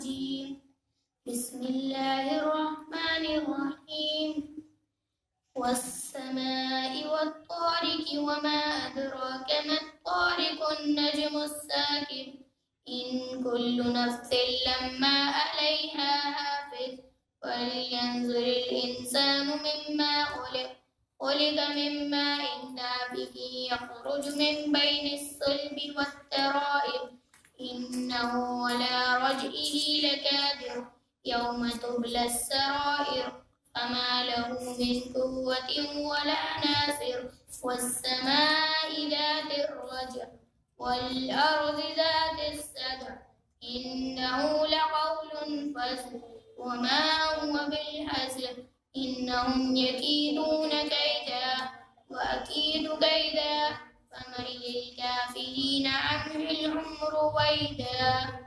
الرجيم. بسم الله الرحمن الرحيم. والسماء والطارق وما أدراك ما الطارق النجم الساكن. إن كل نفس لما عليها حافظ. فلينظر الإنسان مما خلق. خلق من ماء دافق يخرج من بين الصلب والترائب. إنه على رجعه لكادر يوم تبلى السرائر فما له من قوة ولا ناصر والسماء ذات الرجع والأرض ذات السدع إنه لقول فصل وما هو بالحزل إنهم يكيدون كيدا وأكيد كيدا فمن للكافرين عنه العمر ويدا